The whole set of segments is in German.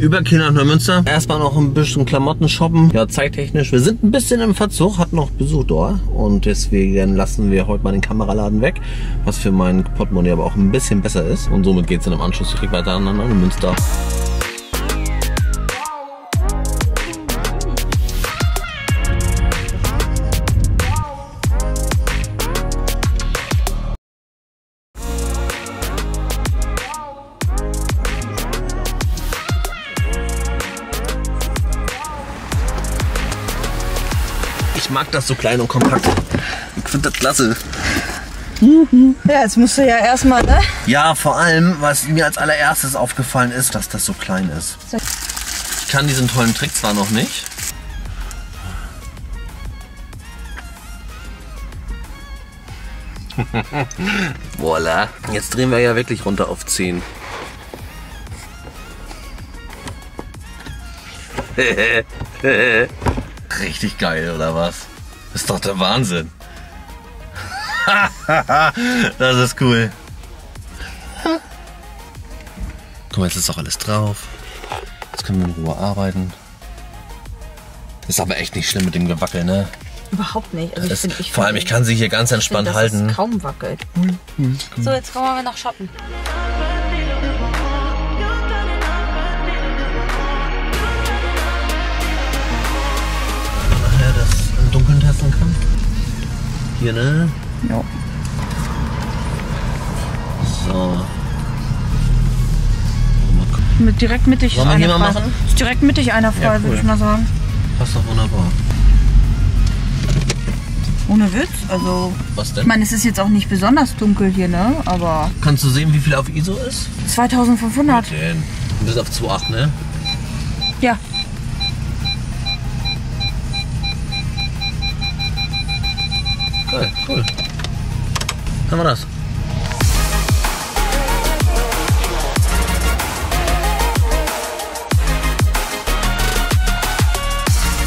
über Kiel nach Neumünster. Erstmal noch ein bisschen Klamotten shoppen. Ja, zeittechnisch. Wir sind ein bisschen im Verzug, hat noch Besuch da. Und deswegen lassen wir heute mal den Kameraladen weg. Was für mein Portemonnaie aber auch ein bisschen besser ist. Und somit geht's dann im Anschluss direkt weiter nach Neumünster. Ich mag das so klein und kompakt. Ich finde das klasse. Ja, jetzt musst du ja erstmal, ne? Ja, vor allem, was mir als allererstes aufgefallen ist, dass das so klein ist. Ich kann diesen tollen Trick zwar noch nicht. Voila. Jetzt drehen wir ja wirklich runter auf 10. Richtig geil, oder was? Das ist doch der Wahnsinn. das ist cool. Guck mal, jetzt ist doch alles drauf. Jetzt können wir in Ruhe arbeiten. Ist aber echt nicht schlimm mit dem Gewackel, ne? Überhaupt nicht. Also ich find, ich vor allem, ich kann sie hier ganz find, entspannt dass halten. Es kaum wackelt. So, jetzt kommen wir noch shoppen. Testen kann. Hier, ne? Ja. So. Mit direkt mittig Wollen mal frei. machen? Ist direkt mittig einer frei, Ja, cool. würde ich mal sagen. Passt doch wunderbar. Ohne Witz. Also, Was ich denn? meine, es ist jetzt auch nicht besonders dunkel hier, ne? Aber Kannst du sehen, wie viel auf ISO ist? 2500. Den. Du bist auf 2,8, ne? Ja. Geil, cool. Haben wir das.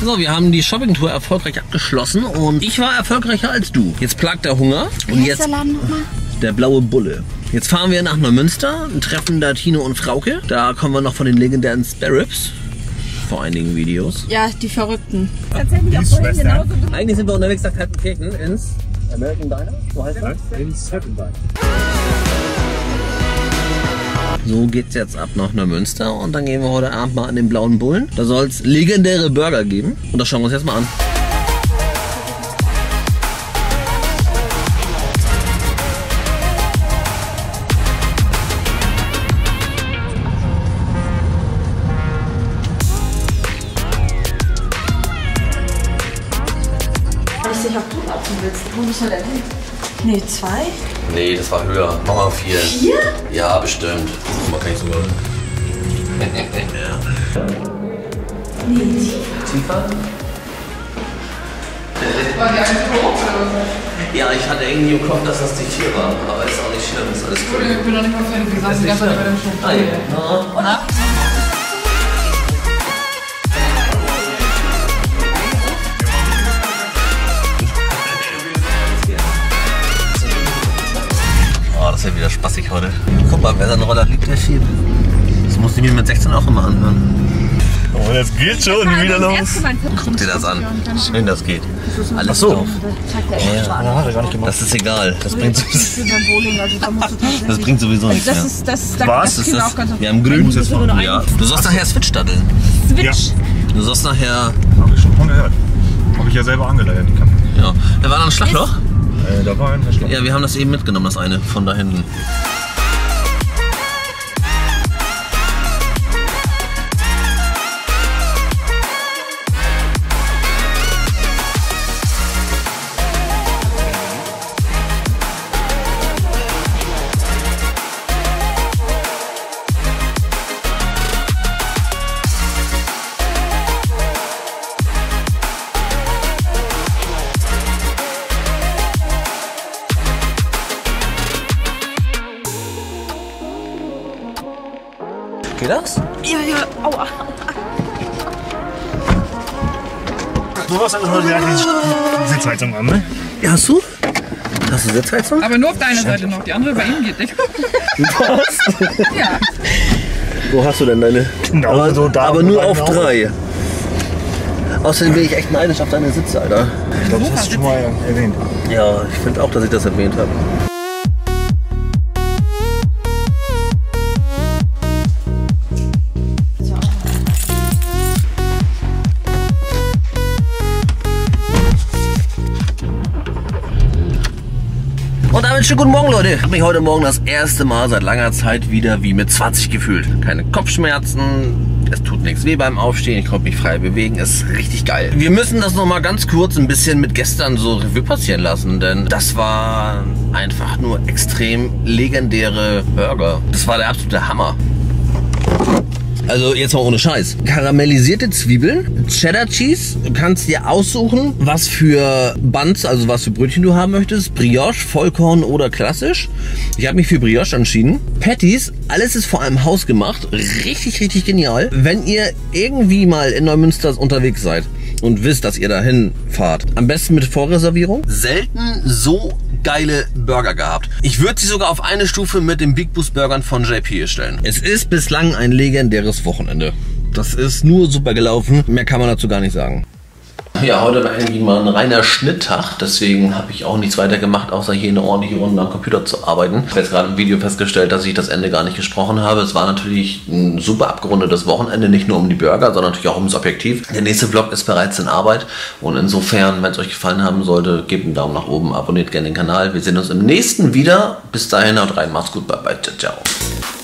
So, wir haben die Shoppingtour erfolgreich abgeschlossen und ich war erfolgreicher als du. Jetzt plagt der Hunger und jetzt Laden nochmal? der blaue Bulle. Jetzt fahren wir nach Neumünster, treffen da Tino und Frauke. Da kommen wir noch von den legendären Sparrows vor einigen Videos. Ja, die Verrückten. Eigentlich sind wir unterwegs nach Kaltenkirchen ins American Diner. So heißt das? So geht's jetzt ab nach Neumünster und dann gehen wir heute Abend mal an den Blauen Bullen. Da soll's legendäre Burger geben und das schauen wir uns jetzt mal an. Ich dich auf Ton abziehen willst. Wo bist du denn hin? Nee, zwei? Nee, das war höher. Mach mal vier. Vier? Ja, bestimmt. Man kann ich sogar. Nee, tiefer. Tiefer? War die eine hoch oder was? Ja, ich hatte irgendwie im Kopf, dass das die vier war. Aber ist auch nicht schlimm, ist alles cool. Ich bin noch nicht mal fertig. Wir saßen die ganze Zeit bei dem Schuh. Ah, ja. Na? Oh, spaßig heute. Guck mal, wer seinen Roller liebt, der schiebt. Das musste ich mir mit 16 auch immer anhören. Oh, das geht schon wieder los. Guck dir das an. Schön, das geht. Alles so. Das ist egal. Das bringt, sowieso- das bringt sowieso nichts Das mehr. ist, das, da, Was das ist das? Wir haben grün. Ja. Du sollst nachher Switch daddeln. Switch. Du sollst nachher. Habe ich schon von gehört. Habe ich ja selber angeleiert. Ja. Da war noch ein Schlagloch. Äh, da war ein Verschlag. Ja, wir haben das eben mitgenommen, das eine von da hinten. Geht das? Ja, ja, aua. Du hast aber heute die Sitzheizung an, ne? Ja, hast du? Hast du Sitzheizung? Aber nur auf deiner Seite noch. Die andere bei ihm geht nicht. Was? Ja. Wo hast du denn deine? Genau, aber, so da, aber nur auf Augen- drei. Außerdem bin ich echt neidisch auf deine Sitze, Alter. Ich glaube, das hast du schon mal erwähnt. Ja, ich finde auch, dass ich das erwähnt habe. Damit schönen guten Morgen, Leute. Ich habe mich heute Morgen das erste Mal seit langer Zeit wieder wie mit 20 gefühlt. Keine Kopfschmerzen, es tut nichts weh beim Aufstehen, ich konnte mich frei bewegen, ist richtig geil. Wir müssen das nochmal ganz kurz ein bisschen mit gestern so Revue passieren lassen, denn das war einfach nur extrem legendäre Burger. Das war der absolute Hammer. Also jetzt mal ohne Scheiß. Karamellisierte Zwiebeln, Cheddar Cheese. Du kannst dir aussuchen, was für Buns, also was für Brötchen du haben möchtest. Brioche, Vollkorn oder klassisch. Ich habe mich für Brioche entschieden. Patties, alles ist vor allem hausgemacht. Richtig, richtig genial. Wenn ihr irgendwie mal in Neumünster unterwegs seid und wisst, dass ihr dahin fahrt, am besten mit Vorreservierung. Selten so geile Burger gehabt. Ich würde sie sogar auf eine Stufe mit den Big Boost Burgern von JP stellen. Es ist bislang ein legendäres Wochenende. Das ist nur super gelaufen. Mehr kann man dazu gar nicht sagen. Ja, heute war irgendwie mal ein reiner Schnitttag, deswegen habe ich auch nichts weiter gemacht, außer hier eine ordentliche Runde am Computer zu arbeiten. Ich habe jetzt gerade im Video festgestellt, dass ich das Ende gar nicht gesprochen habe. Es war natürlich ein super abgerundetes Wochenende, nicht nur um die Burger, sondern natürlich auch ums Objektiv. Der nächste Vlog ist bereits in Arbeit und insofern, wenn es euch gefallen haben sollte, gebt einen Daumen nach oben, abonniert gerne den Kanal. Wir sehen uns im nächsten wieder. Bis dahin, haut rein, macht's gut, bye bye, ciao, ciao.